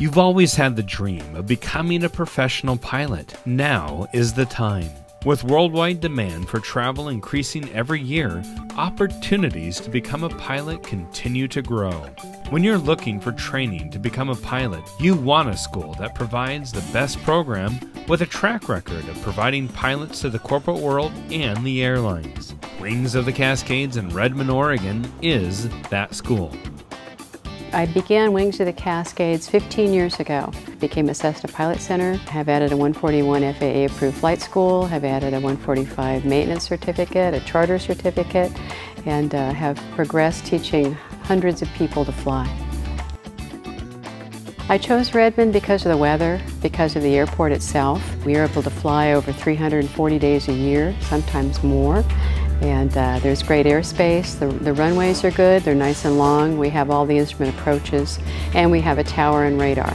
You've always had the dream of becoming a professional pilot. Now is the time. With worldwide demand for travel increasing every year, opportunities to become a pilot continue to grow. When you're looking for training to become a pilot, you want a school that provides the best program with a track record of providing pilots to the corporate world and the airlines. Wings of the Cascades in Redmond, Oregon is that school. I began Wings of the Cascades 15 years ago. Became a Cessna Pilot Center, have added a 141 FAA approved flight school, have added a 145 maintenance certificate, a charter certificate, and uh, have progressed teaching hundreds of people to fly. I chose Redmond because of the weather, because of the airport itself. We are able to fly over 340 days a year, sometimes more. And uh, there's great airspace. The, the runways are good. They're nice and long. We have all the instrument approaches. And we have a tower and radar.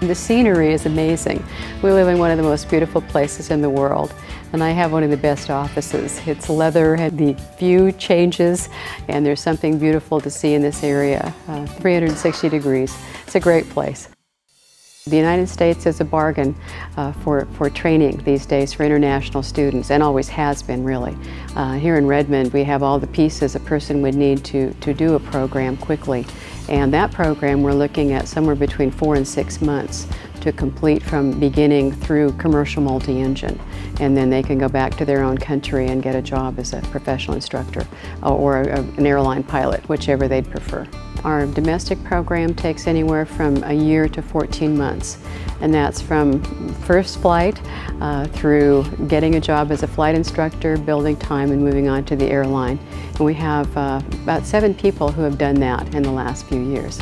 The scenery is amazing. We live in one of the most beautiful places in the world. And I have one of the best offices. It's leather, and the view changes, and there's something beautiful to see in this area. Uh, 360 degrees. It's a great place. The United States is a bargain uh, for, for training these days for international students, and always has been really. Uh, here in Redmond, we have all the pieces a person would need to, to do a program quickly. And that program we're looking at somewhere between four and six months to complete from beginning through commercial multi-engine. And then they can go back to their own country and get a job as a professional instructor uh, or a, an airline pilot, whichever they'd prefer. Our domestic program takes anywhere from a year to 14 months, and that's from first flight uh, through getting a job as a flight instructor, building time, and moving on to the airline. And we have uh, about seven people who have done that in the last few years.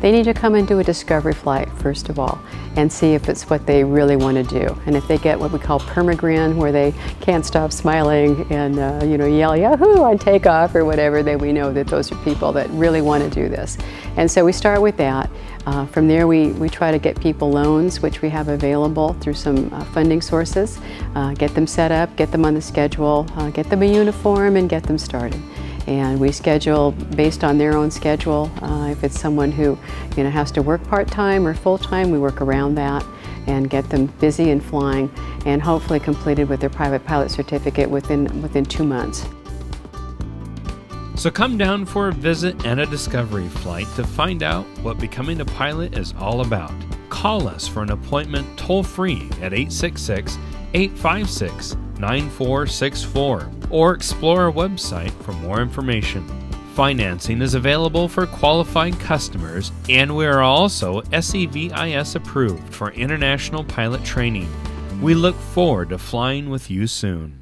They need to come and do a discovery flight, first of all, and see if it's what they really want to do. And if they get what we call permagrin, where they can't stop smiling and uh, you know yell Yahoo on takeoff or whatever, then we know that those are people that really want to do this. And so we start with that. Uh, from there, we, we try to get people loans, which we have available through some uh, funding sources, uh, get them set up, get them on the schedule, uh, get them a uniform, and get them started and we schedule based on their own schedule. Uh, if it's someone who you know has to work part-time or full-time, we work around that and get them busy and flying and hopefully completed with their private pilot certificate within, within two months. So come down for a visit and a discovery flight to find out what becoming a pilot is all about. Call us for an appointment toll free at 866 856 9464 or explore our website for more information. Financing is available for qualified customers, and we are also SEVIS approved for international pilot training. We look forward to flying with you soon.